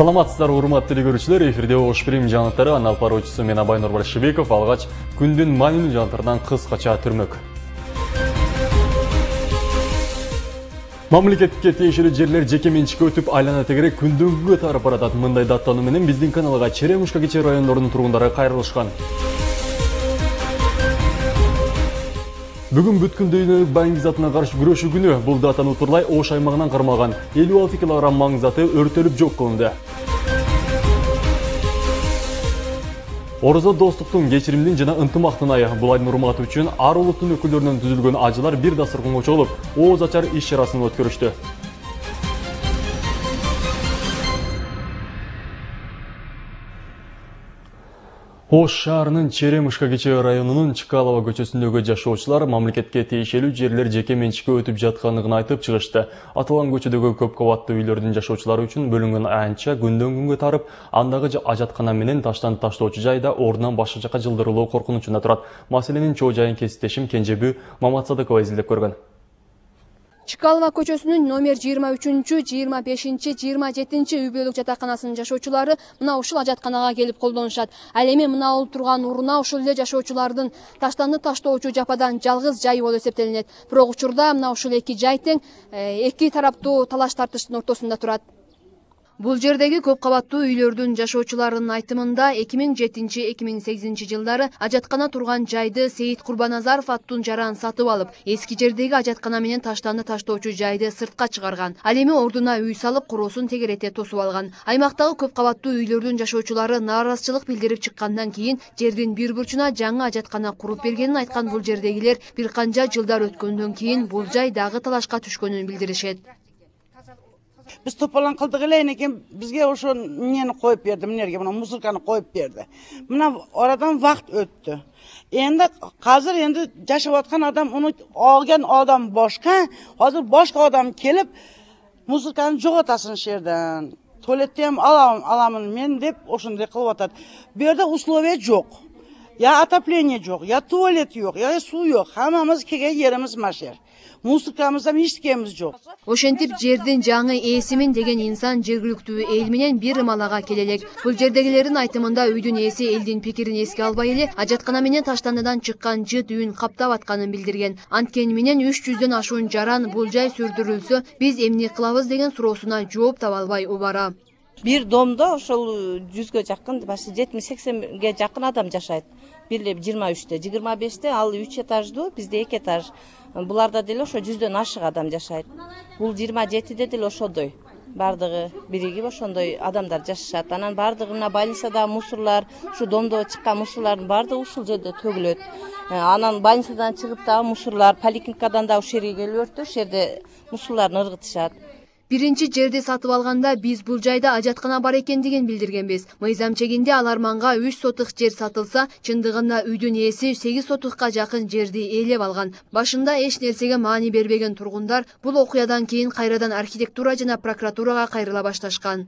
саламатсыздарбы урматтуу телекөрүүчүлөр эфирде ош прим жаңылыктары анын алып баруучусу мен абай нурбалишибеков алгач күндүн маанилүү жаңылыктарынан кыскача түрмөк мамлекетке тиешелүү жерлер жеке менчикке өтүп айлана тегерек күндөн күнгө тарып баратат мындай даттануу менен биздин каналга черемушка кичи райондорунун тургундары кайрылышкан бүгүн бүткүл дүйнөлүк байыңгыз затына каршы күрөшүү күнү бул датаны утурлай ош аймагынан элүү алты килограмм маң заты өртөлүп жок кылынды орозо достуктун кечиримдин жана ынтымактын айы. Бул айдын урматы үчүн ар улуттун өкүлдөрүнөн түзүлгөн ажылар бир дасторконго чогулуп ооз ачар иш чарасын өткөрүштү ош шаарынын черемушка кичи районунун чкалова көчөсүндөгү жашоочулар мамлекетке тиешелүү жерлер жеке менчикке өтүп жаткандыгын айтып чыгышты аталган көчөдөгү көп кабаттуу үйлөрдүн жашоочулары үчүн бөлүнгөн аянтча күндөн күнгө тарып андагы ажаткана менен таштан таштоочу жай да ордунан башка жака жылдырылуу коркунучунда турат маселенин чоо жайын кесиптешим кенжебүү маматсадыкова изилдеп көргөн чкалова көчөсүнүн номер жыйырма үчүнчү жыйырма бешинчи жыйырма жетинчи үй бүлөлүк жатаканасынын жашоочулары мына ушул ажатканага келип колдонушат. Ал эми мына болуп турган уруна ошол эле жашоочулардын таштанды таштоочу жападан жалгыз жайы болуп эсептелинет. Бирок учурда мына ушул эки жай тең э, эки тараптуу талаш тартыштын ортосунда турат бул жердеги көп кабаттуу үйлөрдүн жашоочуларынын айтымында эки миң жетинчи эки миң сегизинчи жылдары ажаткана турган жайды сейит курбаназаров аттуу жаран сатып алып эски жердеги ажаткана менен таштанды таштоочу жайды сыртка чыгарган ал эми ордуна үй салып куроосун тегерете тосуп алган аймактагы көп кабаттуу үйлөрдүн жашоочулары нааразычылык билдирип чыккандан кийин жердин бир бурчуна жаңы ажаткана куруп бергенин айткан бул жердегилер бир канча жылдар өткөндөн кийин бул жай дагы талашка түшкөнүн билдиришет biz to'polon qildigilar lekin bizga o'sha meni qo'yib berdi bu yerga mana muzikani qo'yib berdi. Mana oradan vaqt o'tdi. Endi hozir endi yashayotgan odam uni olgan odam boshqa hozir boshqa odam kelib muzikani jo'g'otasin shu yerdan. Tualetda ham alaman alaman men deb o'shanday qilib yotadi bu yerda условия yo'q. Yo отопление yo'q yo tualet yo'q yo suv yo'q. Hammamiz kelgan yerimiz mana shu yer. Да эчтекебиз жок. Ошентип жердин жаңы ээсимин деген инсан жергиликтүү эл менен бир ымалага келе элек бул жердегилердин айтымында үйдүн ээси элдин пикирин эске албай эле ажаткана менен таштандыдан чыккан жыт үйүн каптап атканын билдирген. Анткени менен үч жүздөн ашуун жаран бул жай сүрдүрүлсө биз эмне кылабыз деген суроосуна жооп таба албай убара. Бир домдо ошол жүзгө жакын почти жетимиш сексенге жакын адам жашайт. Бир эле жыйырма үчтө жыйырма беште ал үч этаждуу бизде эки этаж. Буларда деле ошо жүздөн ашык адам жашайт. Бул жыйырма жетиде деле ошондой. Баардыгы биригип ошондой адамдар жашашат. Анан баардыгы мына больницадагы мусорлор ушу домдо чыккан мусорлордун баардыгы ушул жерде төгүлөт. Э, анан больницадан чыгып дагы мусорлор поликлиникадан дагы ушул жерге келип өрттү ушул жерде мусорлорун ыргытышат биринчи жерди сатып алганда биз бул жайда ажаткана бар экендигин билдиргенбиз мыйзам чегинде аларманга үч сотук жер сатылса чындыгында үйдүн ээси сегиз сотукка жакын жерди ээлеп алган башында эч нерсеге маани бербеген тургундар бул окуядан кийин кайрадан архитектура жана прокуратурага кайрыла башташкан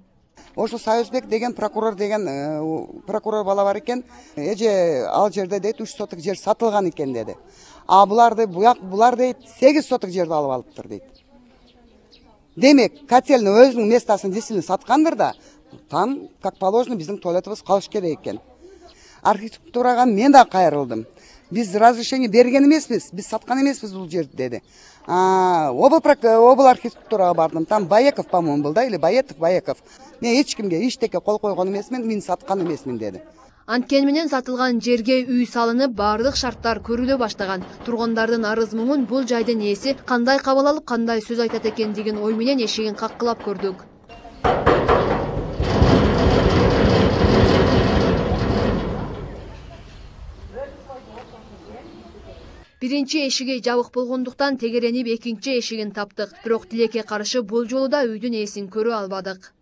ошо союзбек деген прокурор деген э, прокурор бала бар экен эже ал жерде дейт үч сотук жер сатылган экен деди. А буларды буяк булар дейт сегиз сотук жерди алып алыптыр дейт. Демек котельный өзүнүн местосын действительно саткандыр да там как положено биздин туалетибиз калыш керек экен архитектурага мен да кайрылдым биз разрешение берген эмеспиз биз саткан эмеспиз бул жерди деди обл архитектурага бардым. Там баеков по моему был да или баетов баеков. Мен эч кимге эчтеке кол койгон эмесмин мен саткан эмесмин деди анткени менен сатылган жерге үй салынып баардык шарттар көрүлө баштаган. Тургундардын арыз муңун бул жайдын ээси кандай кабыл алып кандай сөз айтат экен деген ой менен эшигин каккылап көрдүк. Биринчи эшиги жабык болгондуктан тегеренип экинчи эшигин таптык. Бирок тилекке каршы бул жолу да үйдүн ээсин көрө албадык.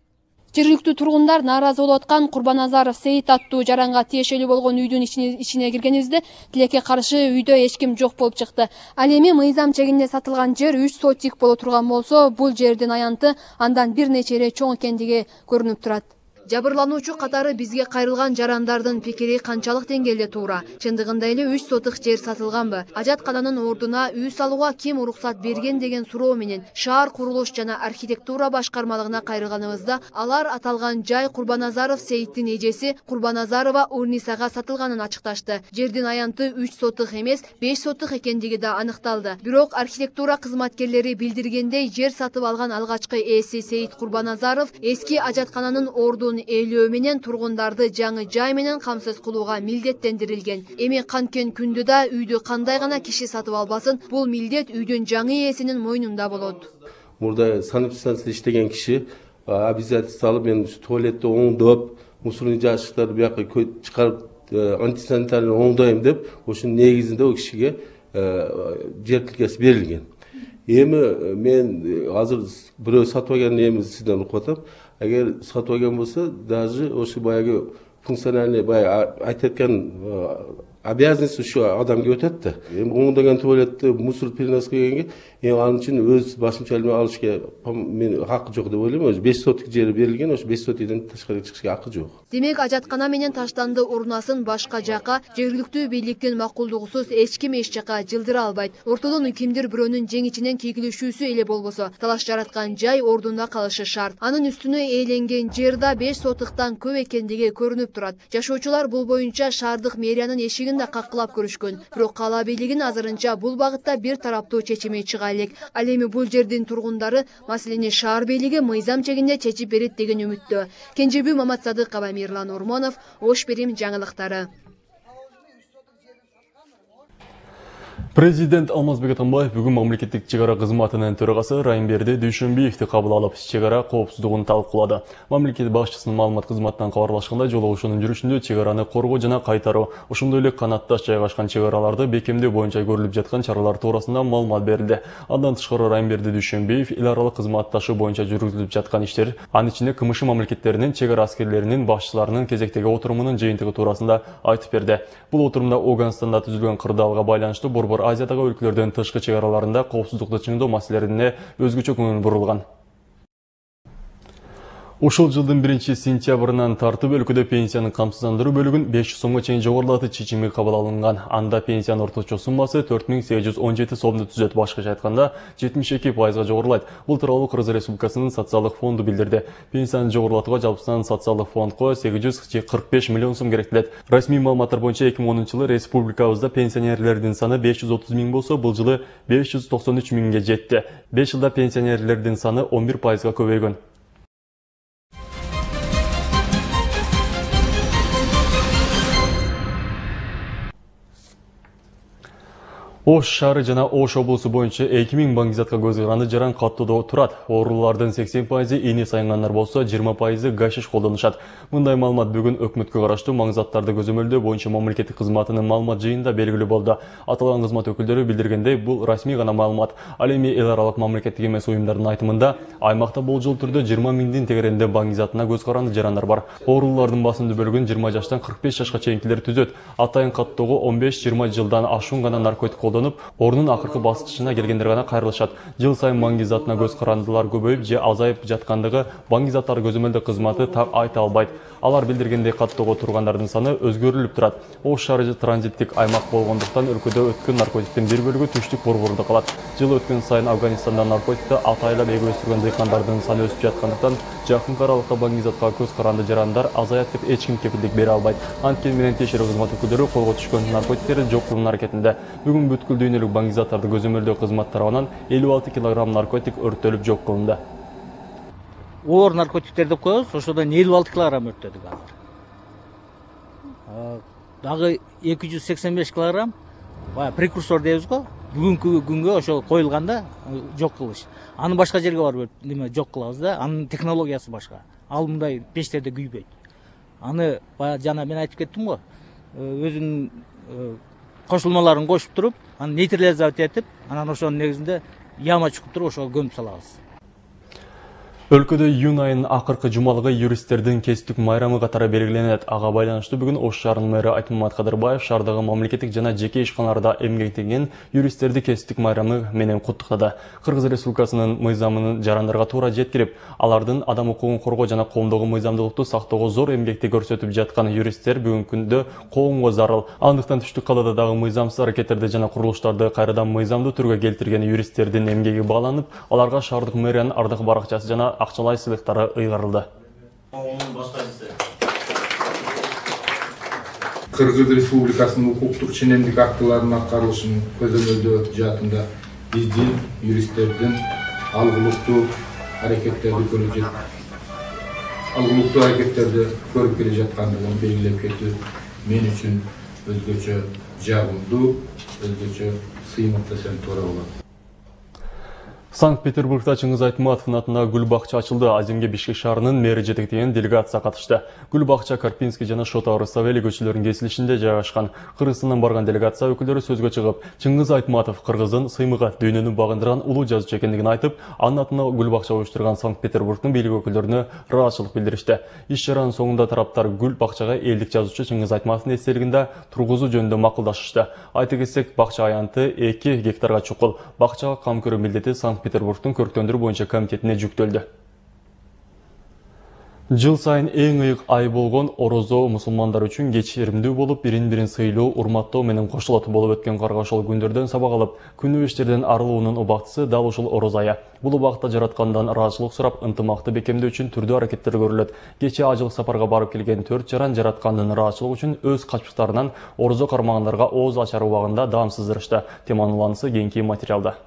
Жергиликтүү тургундар нааразы болуп аткан курбаназаров сейит аттуу жаранга тиешелүү болгон үйдүн ичине киргенибизде тилекке каршы үйдө эч ким жок болуп чыкты ал эми мыйзам чегинде сатылган жер үч сотик боло турган болсо бул жердин аянты андан бир нече эле чоң экендиги көрүнүп турат жабырлануучу катары бизге кайрылган жарандардын пикири канчалык деңгээлде туура чындыгында эле үч сотук жер сатылганбы ажаткананын ордуна үй салууга ким уруксат берген деген суроо менен шаар курулуш жана архитектура башкармалыгына кайрылганыбызда алар аталган жай курбаназаров сейиттин эжеси курбаназарова урнисага сатылганын ачыкташты жердин аянты үч сотук эмес беш сотук экендиги да аныкталды бирок архитектура кызматкерлери билдиргендей жер сатып алган алгачкы ээси сейит курбаназаров эски ажаткананын ордун ээлөө менен тургундарды жаңы жай менен камсыз кылууга милдеттендирилген эми канткен күндө да үйдү кандай гана киши сатып албасын бул милдет үйдүн жаңы ээсинин мойнунда болот. Мурда санэпидстанцияда иштеген киши обязательство алып мен ушу туалетти оңдоп мусорный жашыктарды бияка чыгарып антисанитарный оңдойм деп ошонун негизинде ал кишиге жер тилкеси берилген. Эми мен азыр бирөө сатып алган эмисинен угуп атам. Эгер сатып алган болсо даже ошо баягы функциональный баягы айтып аткан обязанность ушу адамга өтөт да эми оңдогон туалетти мусор переноска келгенге эми ал үчүн өз башымчалыгын алышка мен акы жок деп ойлойм өзү беш соток жери берилген ошо беш сотыйдан тышкары чыгышка акы жок демек ажаткана менен таштанды урнасын башка жака жергиликтүү бийликтин макулдугусуз эч ким эч жака жылдыра албайт ортодон кимдир бирөөнүн жеңичинен кийгилишүүсү эле болбосо талаш жараткан жай ордунда калышы шарт анын үстүнө ээленген жер да беш сотуктан көп экендиги көрүнүп турат жашоочулар бул боюнча шаардык мэриянын эшигин да каккылап көрүшкөн бирок кала бийлигинин азырынча бул багытта бир тараптуу чечими чыга элек ал эми бул жердин тургундары маселени шаар бийлиги мыйзам чегинде чечип берет деген үмүттө кенжебүү маматсадыкова мирлан ормонов ош берим жаңылыктары Президент Алмазбек Атамбаев бүгін мамлекеттик чегара кызматынын төрагасы Райымберди Дүйшөнбиевди кабыл алып, чегара коопсуздугун талкуулады. Мамлекет башчысынын маалымат кызматынан кабарлашкандай, жолугушуунун жүрүшүндө чегараны коргоо жана кайтаруу, ошондой эле канатташ жайгашкан чегараларды бекемдөө боюнча көрүлүп жаткан чаралар туурасында маалымат берилди. Андан тышкары Райымберди Дүйшөнбиев эл аралык кызматташуу боюнча жүргүзүлүп жаткан иштер, анын ичинде КМШ мамлекеттеринин чегара аскерлеринин башчыларынын кезектеги отурумунун жыйынтыгы туурасында айтып берди. Бул отурумда Оганстанда түзүлгөн кырдаалга байланыштуу борбор азиядагы өлкөлөрдүн тышкы чек араларында коопсуздукту чыңдоо маселелерине өзгөчө көңүл бурулган Ушул жылдын 1 сентябрынан тартып өлкөдө пенсияны камсыздандыруу бөлүгүн 500 сомго чейин жогорулатуу чечими кабыл алынган. Анда пенсиянын орточо суммасы 4817 сомду түзөт. Башкача айтканда 72 пайызга жогорулайт. Бул тууралуу Кыргыз Республикасынын социалдык фонду билдирди. Пенсияны жогорулатууга жалпысынан социалдык фондко 845 миллион сом керектелет. Расмий маалыматтар боюнча 2010 жылы республикабызда пенсионерлердин саны 530 миң болсо, бул жылы 593 миңге жетти. 5 жылда пенсионерлердин саны 11 пайызга көбөйгөн. Ош шаары жана Ош облусу боюнча 2000 баңгизатка көз кыранды жаран каттоодо турат. Оорулардын 80% ини сайынгандар болсо, 20% гашиш колдонушат. Мындай маалымат бүгүн өкмөткө караштуу маңгизаттарды көзөмөлдөө боюнча мамлекеттик кызматынын маалымат жыйынында белгилүү болду. Аталган кызмат өкүлдөрү билдиргендей, бул расмий гана маалымат. Ал эми эл аралык мамлекеттик эмес уюмдардын айтымында, аймакта болжол түрдө 20 миңдин тегеренде баңгизатына көз каранды жарандар бар. Оорулардын басымдуу бөлүгүн 20 жаштан 45 жашка чейинкилер түзөт. Атайын каттоого 15-20 жылдан ашуун гана наркотик колдонуп ордун акыркы баскычына келгендер гана кайрылышат жыл сайын банк затына көз карандылар көбөйүп же азайып жаткандыгы банк заттары көзөмөлдөө кызматы так айта албайт алар билдиргендей каттоого тургандардын саны өзгөрүлүп турат ош шаары транзиттик аймак болгондуктан өлкөдө өткөн наркотиктин бир бөлүгү түштүк борбордо калат жыл өткөн сайын афганистанда наркотикти атайлап эгүү өстүргөн дыйкандардын саны өсүп жаткандыктан жакынкы аралыкта банк затка көз каранды жарандар азаят деп эч ким кепилдик бере албайт анткени менен тиешелүү кызмат өкүлдөрү колго түшкөн наркотиктерди жок кылуунун аракетинде бүгүн бүткүл дүйнөлүк банк заттарды көзөмөлдөө кызмат тарабынан элүү алты килограмм наркотик өрттөлүп жок кылынды оор наркотиктер деп коебуз ошодон элүү алты килограмм өрттөдүк азыр дагы эки жүз сексен беш килограмм баягы прекурсор дейбиз го. Бүгүнкү күнгө ошол коюлганда жок кылыш. Аны башка жерге барып неме жок кылабыз да. Анын технологиясы башка. Ал мындай печтерде күйбөйт. Аны баягы жана мен айтып кеттим го. Өзүнүн кошулмаларын кошуп туруп анан нейтрализовать этип анан ошонун негизинде яма чукуп туруп ошого көмүп салабыз. Өлкөдө июнь айынын акыркы жумалыгы юристтердин кесиптик майрамы катары белгиленет. Ага байланыштуу бүгүн Ош шаарынын мэри Айтмамат Кадырбаев шаардагы мамлекеттик жана жеке ишканаларда эмгектенген юристтерди кесиптик майрамы менен куттуктады. Кыргыз Республикасынын мыйзамынын жарандарга туура жеткирип, алардын адам укугун коргоо жана коомдогу мыйзамдуулукту сактоого зор эмгекти көрсөтүп жаткан юристтер бүгүнкү күндө коомго зарыл. Андыктан түштүк калада дагы мыйзамсыз аракеттерди жана курулуштарды кайрадан мыйзамдуу түргө келтирген юристтердин эмгеги бааланып, аларга шаардык мэриянын ардак баракчасы жана акчалай сыйлыктары ыйгарылды кыргыз республикасынын укуктук ченемдик актыларынын аткарылышын көзөмөлдөө жаатында биздин юристтердин алгылыктуу аракеттерди көрүп алгылыктуу аракеттерди көрүп келе жаткандыгын белгилеп кетүү мен үчүн өзгөчө жагымдуу өзгөчө сыймык десем туура болот. Санкт-Петербургда Чыңгыз Айтматовдун атына гүл бакча ачылды. Аземге Бишкек шаарынын мэри жетектеген делегация катышты. Гүл бакча Карпинский жана Шота Рыставели көчөлөрүнүн кесилишинде жайгашкан. Кыргызстандан барган делегация өкүлдөрү сөзгө чыгып, Чыңгыз Айтматов кыргыздын сыймыгы дүйнөнү багындырган улуу жазуучу экендигин айтып, анын атына гүл бакча уюштурган Санкт-Петербургдун бийлик өкүлдөрүнө ыраазычылык билдиришти. Иш чаранын соңунда тараптар гүл бакчага элдик жазуучу Чыңгыз Айтматовдун эстелигинде тургузуу жөнүндө макулдашышты. Айта кетсек, бакча аянты 2 гектарга чукул. Бакчага кам көрүү милдети Санкт Петербургтун көрктөндүрүү боюнча комитетине жүктөлдү. Жыл сайын эң ыйык ай болгон орозо мусулмандар үчүн кечиримдүү болуп, бирин бирин сыйлоо, урматтоо менен кошулот болуп өткөн каргашыл күндөрдөн сабак алып, күнөө иштерден арылуунун убактысы дал ушул ороз айы. Бул убакта жараткандан ыраазычылык сурап, ынтымакты бекемдөө үчүн түрдүү аракеттер көрүлөт. Кечээ ажылык сапарга барып келген төрт жаран жараткандын ыраазычылыгы үчүн өз качпыктарынан орозо кармагандарга ооз ачар убагында даам сыздырышты. Теманын уланысы кийинки материалда.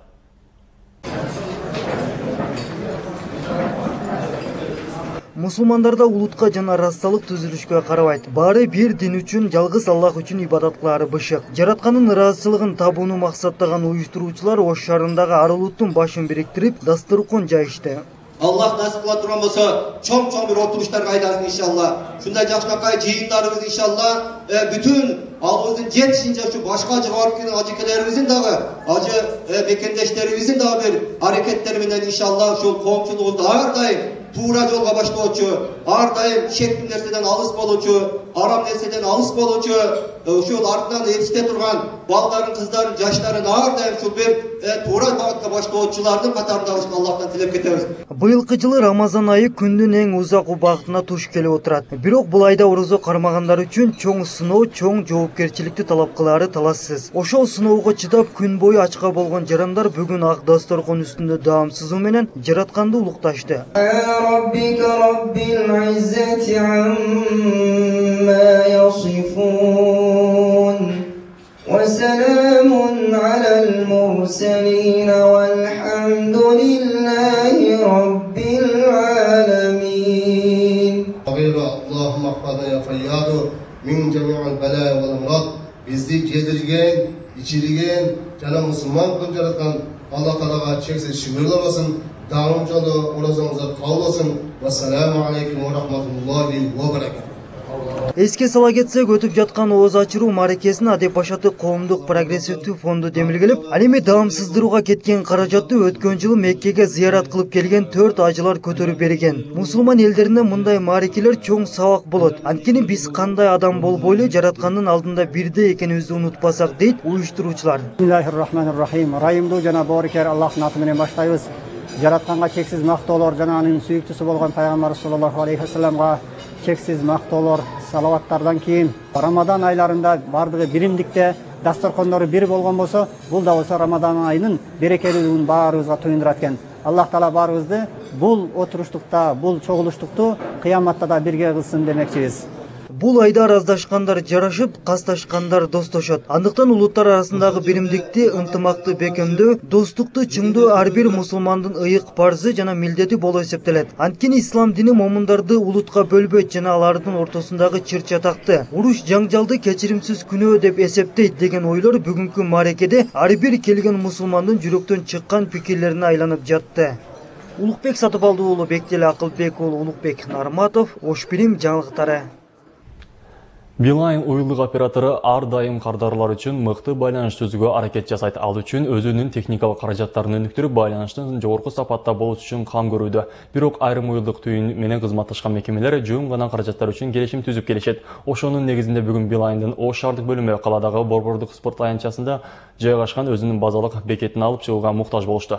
Мусулмандарда улутка жана рассалык түзүлүшкө карабайт баары бир дин үчүн жалгыз аллах үчүн ибадат кылаары бышык. Жараткандын ыраазычылыгын табууну максаттаган уюштуруучулар ош шаарындагы ар улуттун башын бириктирип дасторкон жайышты. Аллах насип кыла турган болсо чоң чоң бир отуруштарга айлансын иншалла. Ушундай жакшынакай жыйындарыбыз иншалла бүтүн алыбыздын жетишинче ушу башка жогорку ажекелерибиздин дагы ажы мекендештерибиздин дагы бир аракеттери менен иншалла ушул коомчулугубузду ар дайым туура жолго баштоочу ар дайым шектүү нерседен алыс болуучу арам нерседен алыс болуучу ушул артынан этиште турган балдарын кыздарын жаштарын ар дайым ушул бир туура багытка баштоочулардын катарында болушун аллахтан тилеп кетебиз быйылкы жылы рамазан айы күндүн эң узак убактына туш келип отурат бирок бул айда орозо кармагандар үчүн чоң сыноо чоң жоопкерчиликти талап кылаары талашсыз ошол сыноого чыдап күн бою ачка болгон жарандар бүгүн ак дасторкон үстүндө даам сызуу менен жаратканды улукташты وسلام على المرسلين والحمد لله رب العالمين اللهم احفظنا يا فياض من جميع البلاء والامراض bizni gezdirgen, içirgen, cana musulman kılıp yaratkan Allah Teala'ya çeksiz şükürler olsun. Davamcı oldu, orazımıza kavul olsun. Vesselamu aleyküm ve rahmetullahi ve berekat. Эске сала кетсек өтүп жаткан ооз ачыруу мааракесин адеп башаты коомдук прогрессивдүү фонду демилгелеп ал эми даам сыздырууга кеткен каражатты өткөн жылы меккеге зыярат кылып келген төрт ажылар көтөрүп берген. Мусулман элдерине мындай мааракелер чоң сабак болот анткени биз кандай адам болбойлу жараткандын алдында бирдей экенибизди унутпасак дейт уюштуруучулар рахим ырайымдуу жана боорукер аллахтын аты менен баштайбыз. Жаратканга чексиз мактоолор жана анын сүйүктүүсү болгон пайгамбар саллаллаху алейхи вассаламга чексиз мактоолор салаваттардан кийин рамадан айларында баардыгы биримдикте дасторкондору бир болгон болсо бул да болсо рамадан айынын берекелүүлүгүн баарыбызга туюндурат экен аллах таала баарыбызды бул отуруштукта бул чогулуштукту кыяматта да бирге кылсын демекчибиз бул айда араздашкандар жарашып касташкандар достошот. Андыктан улуттар арасындагы биримдикти ынтымакты бекемдөө достукту чыңдоо ар бир мусулмандын ыйык парзы жана милдети болуп эсептелет. Анткени ислам дини момундарды улутка бөлбөйт жана алардын ортосундагы чыр чатакты уруш жаңжалды кечиримсиз күнөө деп эсептейт деген ойлор бүгүнкү мааракеде ар бир келген мусулмандын жүрөктөн чыккан пикирлерине айланып жатты. Улукбек сатыбалды уулу бектели акылбек уулу улукбек нарматов ош билим жаңылыктары. Билайн уюлдук оператору ар дайым кардарлар үчүн мыкты байланыш түзүүгө аракет жасайт. Ал үчүн өзүнүн техникалык каражаттарын өнүктүрүп, байланыштын жогорку сапатта болуш үчүн кам көрүүдө. Бирок айрым уюлдук түйүн менен кызматташкан мекемелер жөн гана каражаттар үчүн келишим түзүп келишет. Ошонун негизинде бүгүн Билайндын Ош шаардык бөлүмү борбордук спорт аянтчасында жайгашкан өзүнүн базалык алып чыгууга муктаж болушту.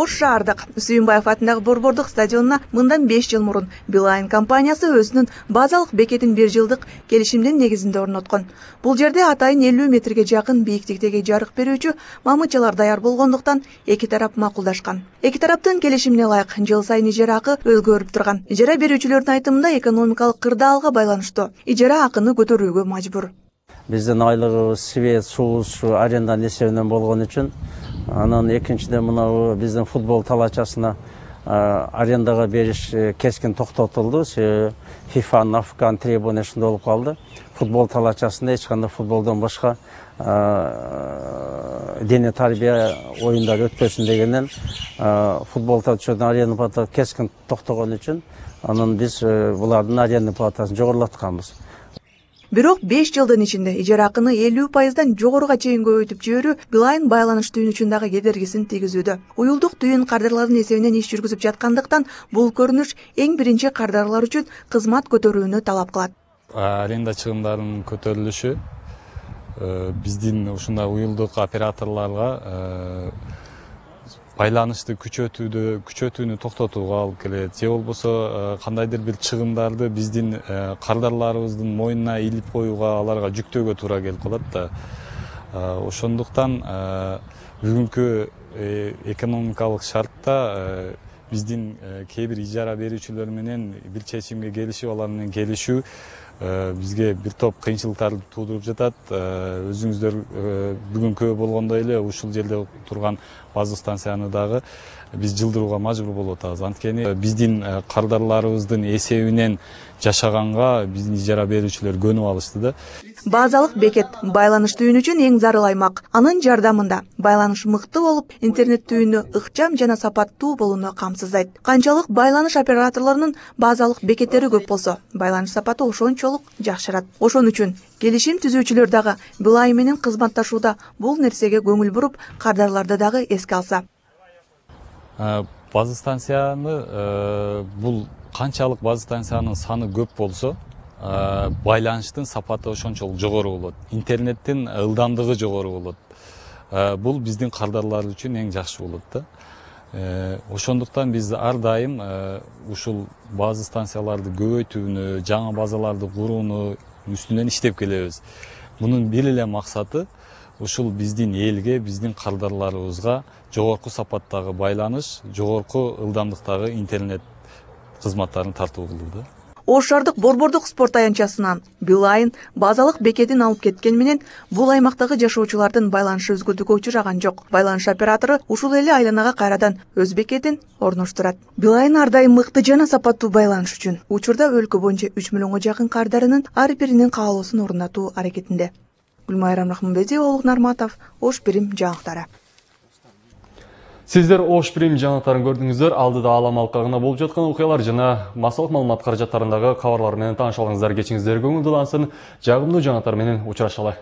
Ош шаардык сүйүнбаев атындагы борбордук стадионуна мындан беш жыл мурун. Билайн компаниясы өзүнүн базалык бекетин бир жылдык келишимдин негизинде орноткон. Бул жерде атайын элүү метрге жакын бийиктиктеги жарык берүүчү мамычалар даяр болгондуктан эки тарап макулдашкан. Эки тараптын келишимине ылайык жыл сайын ижара акы өзгөрүп турган. Ижара берүүчүлөрдүн айтымында экономикалык кырдаалга байланыштуу. Ижара акыны көтөрүүгө мажбур. Биздин айлыгыбыз свет суубуз ушу аренданын эсебинен болгон үчүн анан экинчиден мынабу биздин футбол талаачасына арендага бериш кескин токтотулду себеби фифанын афкан требования ушундай болуп калды футбол талаачасында эч кандай футболдон башка дене тарбия оюндары өтпөсүн дегенден футбол аренда платасы кескин токтогон үчүн анан биз булардын аренда платасын жогорулатканбыз бирок беш жылдын ичинде ижара акыны элүү пайыздан жогоруга чейин көбөйтүп жиберүү билайн байланыш түйүнү үчүн дагы кедергисин тийгизүүдө. Уюлдук түйүн кардарлардын эсебинен иш жүргүзүп жаткандыктан бул көрүнүш эң биринчи кардарлар үчүн кызмат көтөрүүнү талап кылат. Аренда чыгымдарынын көтөрүлүшү биздин ушундай уюлдук операторлорго байланышты күчөтүүдө күчөтүүнү токтотууга алып келет. Же болбосо кандайдыр бир чыгымдарды биздин кардарларыбыздын мойнуна илип коюуга аларга жүктөөгө туура келип калат да. Ошондуктан бүгүнкү экономикалык шартта биздин кээ бир ижара берүүчүлөр менен бир чечимге келишип алар менен келишүү бизге бир топ кыйынчылыктарды туудуруп жатат өзүңүздөр бүгүнкү болгондой эле ушул жерде турган база станцияны дагы биз жылдырууга мажбур болуп атабыз анткени биздин кардарларыбыздын эсебинен жашаганга биздин ижара берүүчүлөр көнүп алышты да. Базалык бекет байланыш түйүнү үчүн эң зарыл аймак анын жардамында байланыш мыкты болуп интернет түйүнү ыкчам жана сапаттуу болууну камсыздайт канчалык байланыш операторлорунун базалык бекеттери көп болсо байланыш сапаты ошончолук жакшырат. Ошон үчүн келишим түзүүчүлөр дагы билай менен кызматташууда бул нерсеге көңүл буруп кардарларды дагы эске алса. База станцияны бул канчалык база станциянын саны көп болсо байланыштын сапаты ошончолук жогору болот. Интернеттин ылдамдыгы жогору болот. Бул биздин кардарлар үчүн эң жакшы болот да. Ошондуктан биз ар дайым ушул база станцияларды көбөйтүүнү жаңы базаларды курууну үстүнөн иштеп келебиз. Мунун бир эле максаты ушул биздин элге биздин кардарларыбызга жогорку сапаттагы байланыш жогорку ылдамдыктагы интернет кызматтарын тартуу кылуу да. Ош шаардык борбордук спорт аянтчасынан билайн базалык бекетин алып кеткени менен бул аймактагы жашоочулардын байланышы үзгүлтүүгө учураган жок. Байланыш оператору ушул эле айланага кайрадан өз бекетин орноштурат. Билайн ар дайым мыкты жана сапаттуу байланыш үчүн учурда өлкө боюнча үч миллионго жакын кардарынын ар биринин каалоосун орнотуу аракетинде. Гүлмайрам рахманбердиева улук нарматов ош бирим жаңылыктары Сиздер Ош Прим жаңалықтарын көрдіңіздер. Алдыда алам алқағына болып жатқан оқиялар жана масалық малымат қаражаттарындағы қаварлар менен таныша алыңыздар. Кечиңиздер көңүлдүү улансын. Жагымдуу жаңалықтар менен учурашалы.